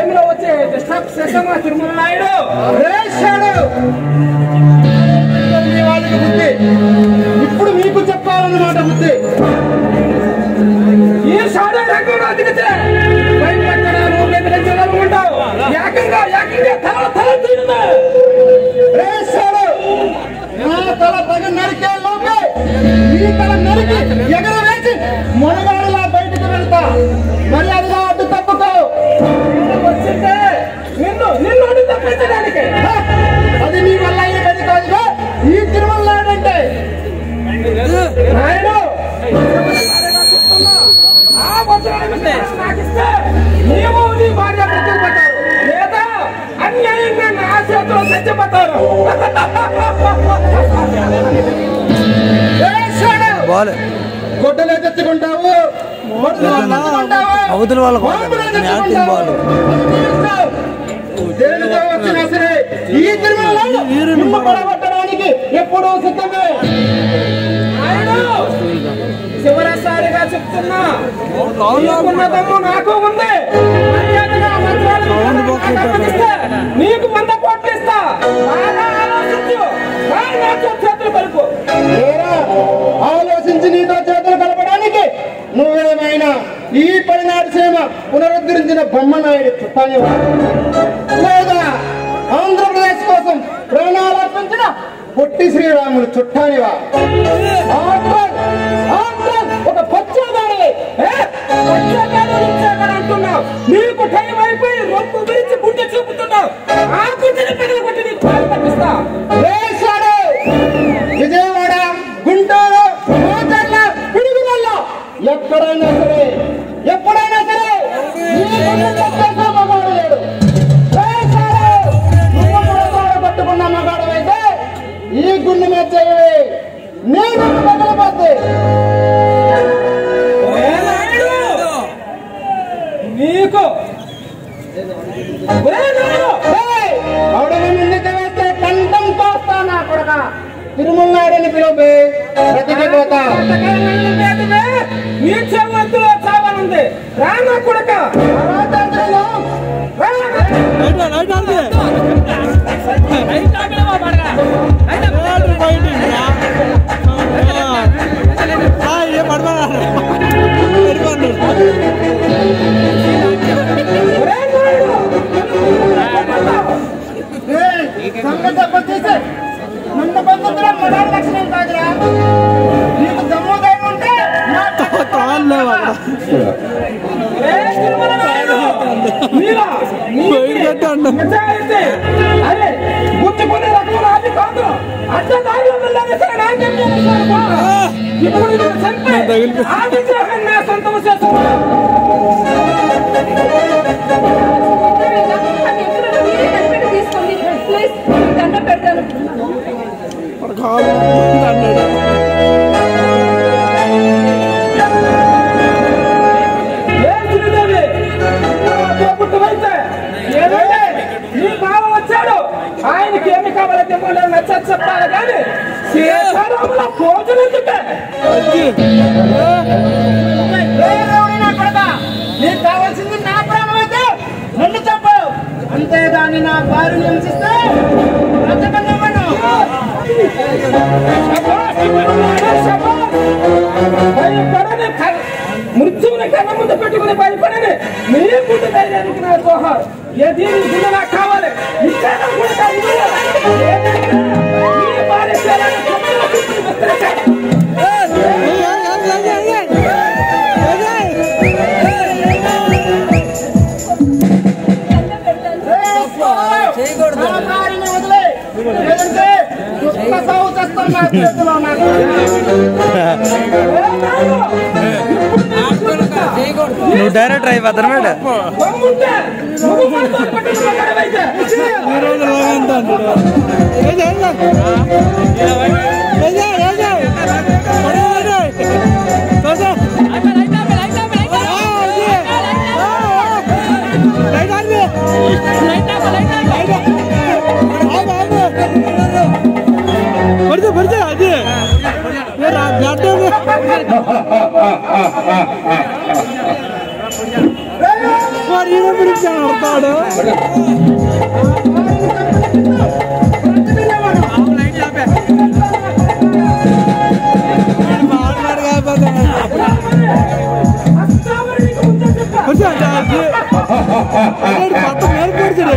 టైంలో వచ్చే డిస్టర్బ్ చేసామా తిరుమల నాయుడు. వేశాడు మీ వాళ్ళకి బుద్ధి. ఇప్పుడు మీకు చెప్పాలన్నమాట బుద్ధి. ఈ సాడే రంగంలో దిగితే భయపడ్డా నువ్వు బెదిరించడం ఉంటావు ఏకంగా ఏకంగా తల తల తీరుదా వేశాడు నా తల తగ నరికే లోపే ఈ తల నరికి నీవు నీ భార్య బ్రతికిపోతారు లేదా అన్యాయంగా నా చేతిలో చచ్చిపోతారు వేశాడు బాలే గొడ్డలే తెచ్చుకుంటావు. గొడ్డలే తెచ్చుకుంటావు. అవతల వాళ్ళకు ఈ తిరుమలలో ఎప్పుడూ సిద్ధమే చెప్తున్నా నీకున్న నాకు ఉంది నీకు వంద కోట్లు ఇస్తా చేతులు కలుపు ఆలోచించి నీతో చేతులు కలపడానికి నువ్వేమైనా ఈ పడినాడు సీమ పునరుద్ధరించిన బొమ్మనాయుడు చుట్టానివా లేదా ఆంధ్రప్రదేశ్ కోసం ప్రాణాలు అర్పించిన పొట్టి శ్రీరాములు చుట్టానివా పచ్చగాడు అంటున్నావు. నీకు టైం అయిపోయి రొమ్ము విరిచి గుండె చూపుతున్నావు. ఆ గుండెని పెదలు కొట్టి నీకు పాలు పట్టిస్తా విజయవాడ గుంటూరు మాచర్ల పిడుగులలో ఎక్కడైనా సరే ఎప్పుడైనా సరే ఈ మగాడు అయితే ఈ గుండె మీద చెయ్యి నీ గుండె పగలపోద్ది ముందుకు వేస్తే కంఠం కోస్తా నా తిరుమలాడని చెవులతో చావాలంది రానా కొడక? రాజాంధ్రలో. సంగతి చెప్పేసి నన్ను బంధువుల మొదటి లక్షణం కాదురా. నీకు దమ్ము ధైర్యం ఉంటే నా అరే గుర్తుకునే రకం అది కాదు. సరే నాకేం చేస్తారు? ఇప్పుడు నేను చంపి ఆ విగ్రహం నా సొంతం ఏం శ్రీదేవి? నీ వచ్చాడు ఆయనకి ఏమి కావాలంటే మనం నచ్చ చెప్పాలి కానీ సీతారాముల భోజనం నీకు కావాల్సింది నా ప్రాణం అయితే నన్ను చెప్పావు అంతేగాని నా భార్య మృత్యువుని కళ్ళ ముందు పెట్టుకుని భయపడని మీ గుండె ధైర్యానికి నా జోహార్ ఏది సాగు చేస్తాను నా చేతిలో నాకు. నువ్వు డైరెక్టర్ అయిపోతాను మేడం దమ్ముంటే ഭാര്യനെ പിടിച്ചാണ് ഹർത്താട് പത്ത് മേൽപ്പിടിച്ചിട്ട്